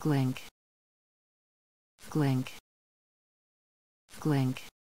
Glink. Glink. Glink.